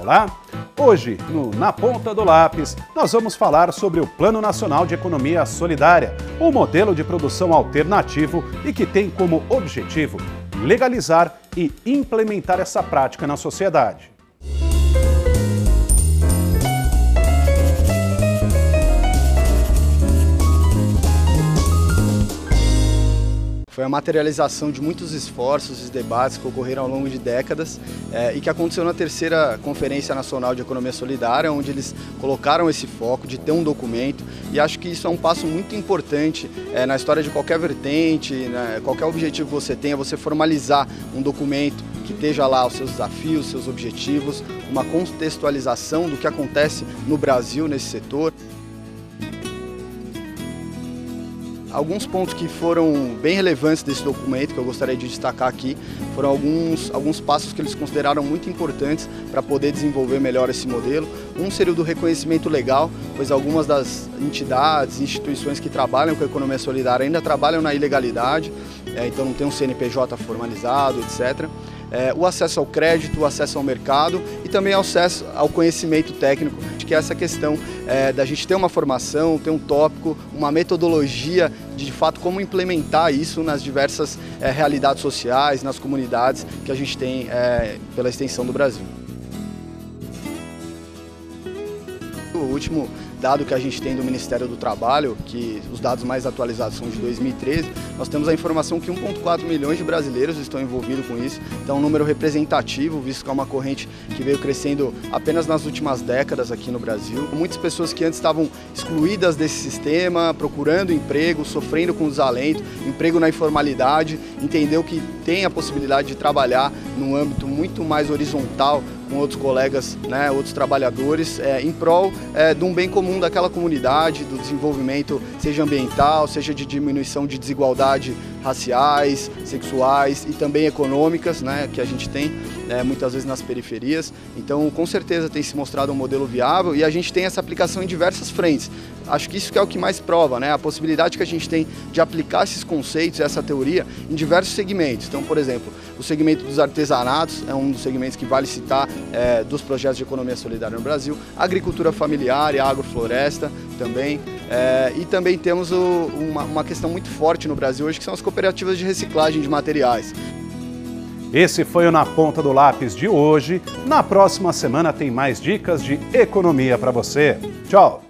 Olá! Hoje, no Na Ponta do Lápis, nós vamos falar sobre o Plano Nacional de Economia Solidária, um modelo de produção alternativo e que tem como objetivo legalizar e implementar essa prática na sociedade. Foi a materialização de muitos esforços e debates que ocorreram ao longo de décadas é, e que aconteceu na terceira Conferência Nacional de Economia Solidária, onde eles colocaram esse foco de ter um documento e acho que isso é um passo muito importante é, na história de qualquer vertente, né, qualquer objetivo que você tenha, você formalizar um documento que esteja lá os seus desafios, seus objetivos, uma contextualização do que acontece no Brasil nesse setor. Alguns pontos que foram bem relevantes desse documento, que eu gostaria de destacar aqui, foram alguns, alguns passos que eles consideraram muito importantes para poder desenvolver melhor esse modelo. Um seria o do reconhecimento legal, pois algumas das entidades, instituições que trabalham com a economia solidária ainda trabalham na ilegalidade, é, então não tem um CNPJ formalizado, etc é, o acesso ao crédito, o acesso ao mercado e também o acesso ao conhecimento técnico, que é essa questão é, da gente ter uma formação, ter um tópico, uma metodologia de, de fato como implementar isso nas diversas é, realidades sociais, nas comunidades que a gente tem é, pela extensão do Brasil. O último dado que a gente tem do Ministério do Trabalho, que os dados mais atualizados são de 2013, nós temos a informação que 1,4 milhões de brasileiros estão envolvidos com isso. Então, um número representativo, visto que é uma corrente que veio crescendo apenas nas últimas décadas aqui no Brasil. Muitas pessoas que antes estavam excluídas desse sistema, procurando emprego, sofrendo com desalento, emprego na informalidade, entendeu que tem a possibilidade de trabalhar num âmbito muito mais horizontal com outros colegas, né, outros trabalhadores, é, em prol é, de um bem comum daquela comunidade, do desenvolvimento, seja ambiental, seja de diminuição de desigualdade raciais, sexuais e também econômicas, né, que a gente tem é, muitas vezes nas periferias. Então, com certeza tem se mostrado um modelo viável e a gente tem essa aplicação em diversas frentes. Acho que isso que é o que mais prova, né, a possibilidade que a gente tem de aplicar esses conceitos, essa teoria, em diversos segmentos. Então, por exemplo, o segmento dos artesanatos é um dos segmentos que vale citar é, dos projetos de economia solidária no Brasil, agricultura familiar e agrofloresta também. É, e também temos o, uma, uma questão muito forte no Brasil hoje, que são as cooperativas de reciclagem de materiais. Esse foi o Na Ponta do Lápis de hoje. Na próxima semana tem mais dicas de economia para você. Tchau!